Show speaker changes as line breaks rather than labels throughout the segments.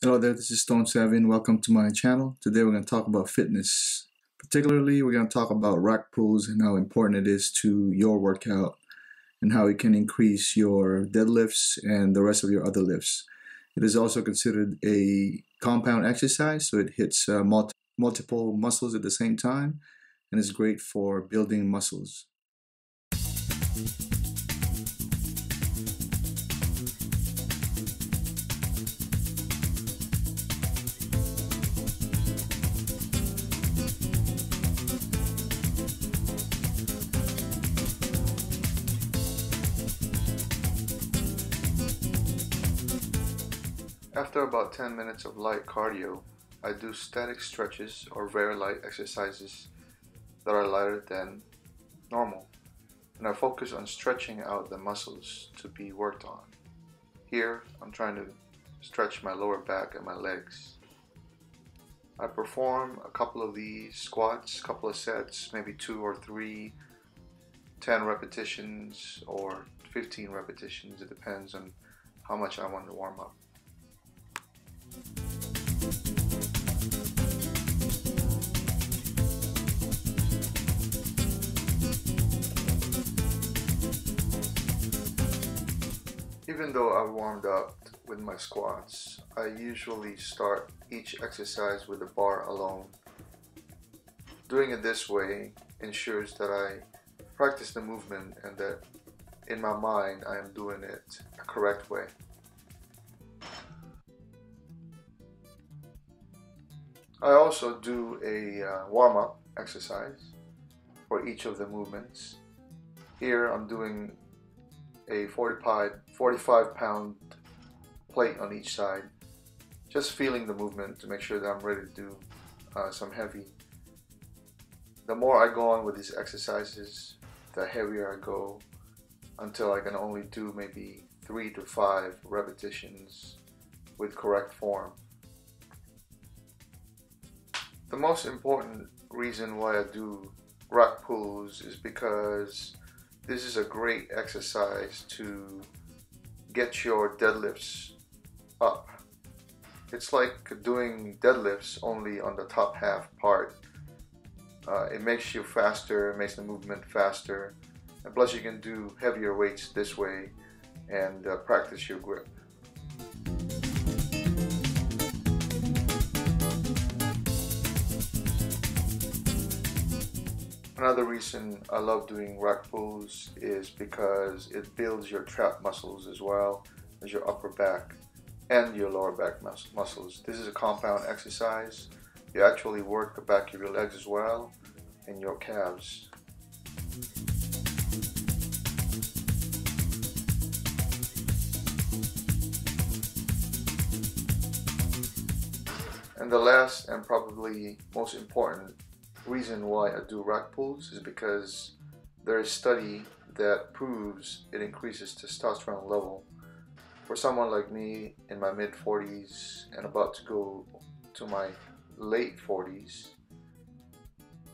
Hello there, this is Stone and welcome to my channel. Today we're going to talk about fitness. Particularly, we're going to talk about rack pulls and how important it is to your workout and how it can increase your deadlifts and the rest of your other lifts. It is also considered a compound exercise, so it hits uh, multi multiple muscles at the same time and is great for building muscles. After about 10 minutes of light cardio, I do static stretches or very light exercises that are lighter than normal. And I focus on stretching out the muscles to be worked on. Here, I'm trying to stretch my lower back and my legs. I perform a couple of these squats, a couple of sets, maybe two or three, 10 repetitions or 15 repetitions. It depends on how much I want to warm up. Even though I warmed up with my squats, I usually start each exercise with the bar alone. Doing it this way ensures that I practice the movement and that in my mind I am doing it a correct way. I also do a uh, warm-up exercise for each of the movements. Here I'm doing a 45, 45 pound plate on each side. Just feeling the movement to make sure that I'm ready to do uh, some heavy. The more I go on with these exercises, the heavier I go until I can only do maybe three to five repetitions with correct form. The most important reason why I do rack pulls is because this is a great exercise to get your deadlifts up. It's like doing deadlifts only on the top half part. Uh, it makes you faster, it makes the movement faster, and plus you can do heavier weights this way and uh, practice your grip. Another reason I love doing rack pulls is because it builds your trap muscles as well as your upper back and your lower back mus muscles. This is a compound exercise. You actually work the back of your legs as well and your calves. And the last and probably most important reason why I do rack pulls is because there is study that proves it increases testosterone level. For someone like me in my mid 40s and about to go to my late 40s,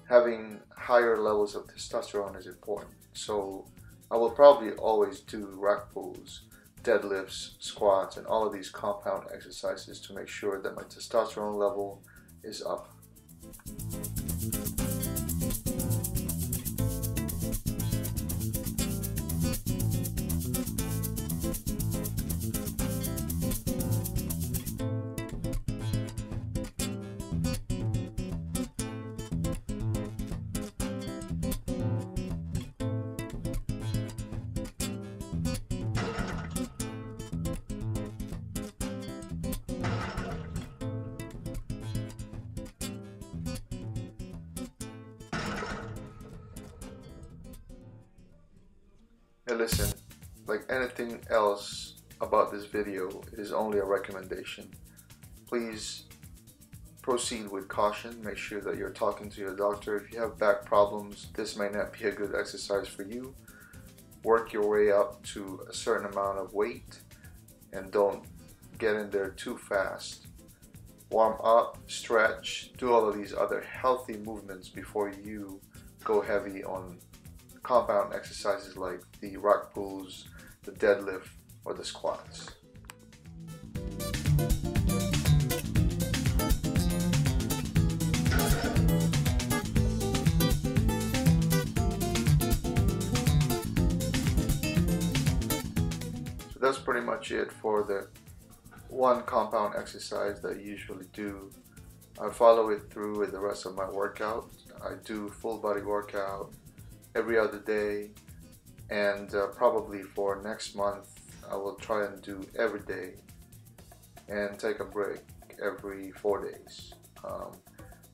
having higher levels of testosterone is important. So I will probably always do rack pulls, deadlifts, squats, and all of these compound exercises to make sure that my testosterone level is up thank you Hey listen, like anything else about this video, it is only a recommendation. Please proceed with caution. Make sure that you're talking to your doctor. If you have back problems, this may not be a good exercise for you. Work your way up to a certain amount of weight and don't get in there too fast. Warm up, stretch, do all of these other healthy movements before you go heavy on compound exercises like the rack pulls, the deadlift, or the squats. So that's pretty much it for the one compound exercise that I usually do. I follow it through with the rest of my workout. I do full body workout, every other day, and uh, probably for next month, I will try and do every day and take a break every four days. Um,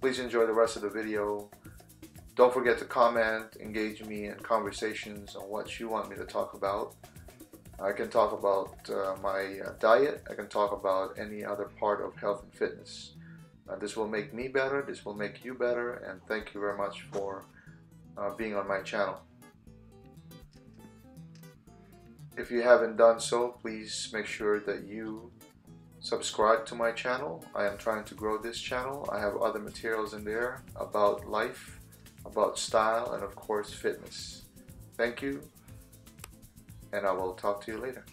please enjoy the rest of the video. Don't forget to comment, engage me in conversations on what you want me to talk about. I can talk about uh, my uh, diet. I can talk about any other part of health and fitness. Uh, this will make me better. This will make you better. And thank you very much for uh, being on my channel. If you haven't done so, please make sure that you subscribe to my channel. I am trying to grow this channel. I have other materials in there about life, about style, and of course fitness. Thank you and I will talk to you later.